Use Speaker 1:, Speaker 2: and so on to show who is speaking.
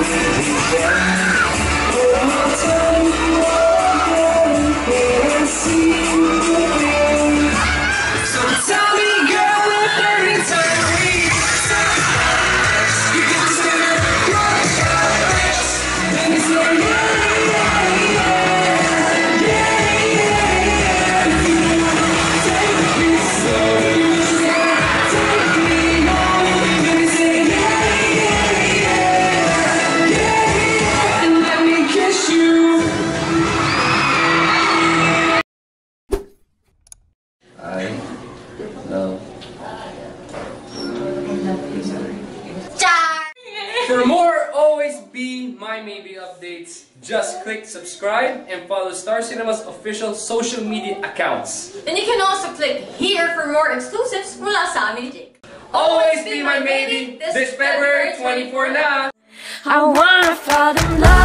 Speaker 1: Thank you. For more Always Be My Maybe updates, just click subscribe and follow Star Cinema's official social media accounts.
Speaker 2: And you can also click here for more exclusives mula sa.
Speaker 1: Always Be My Maybe this February 24 now.
Speaker 3: I wanna fall in love